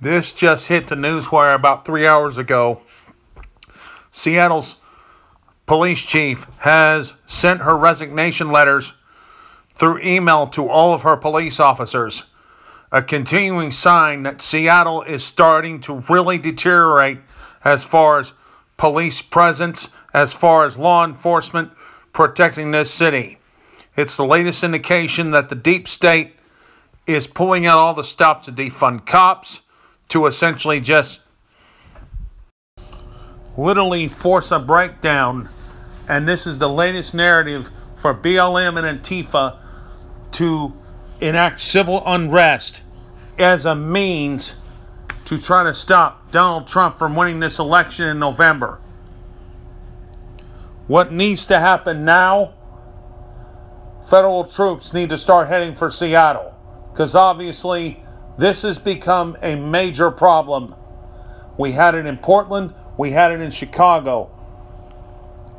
This just hit the newswire about three hours ago. Seattle's police chief has sent her resignation letters through email to all of her police officers. A continuing sign that Seattle is starting to really deteriorate as far as police presence, as far as law enforcement protecting this city. It's the latest indication that the deep state is pulling out all the stops to defund cops, to essentially just literally force a breakdown. And this is the latest narrative for BLM and Antifa to enact civil unrest as a means to try to stop Donald Trump from winning this election in November. What needs to happen now? Federal troops need to start heading for Seattle because obviously this has become a major problem. We had it in Portland, we had it in Chicago.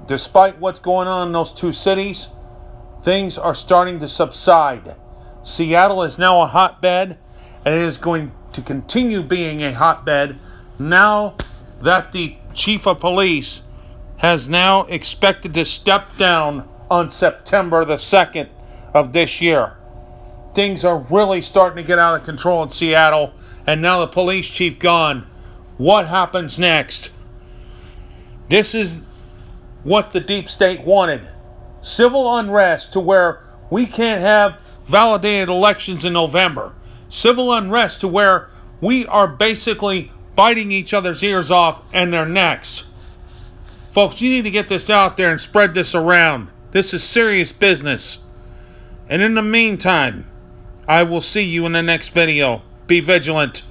Despite what's going on in those two cities, things are starting to subside. Seattle is now a hotbed, and it is going to continue being a hotbed now that the chief of police has now expected to step down on September the 2nd of this year things are really starting to get out of control in Seattle, and now the police chief gone. What happens next? This is what the deep state wanted civil unrest to where we can't have validated elections in November, civil unrest to where we are basically biting each other's ears off and their necks. Folks, you need to get this out there and spread this around. This is serious business. And in the meantime, I will see you in the next video. Be vigilant.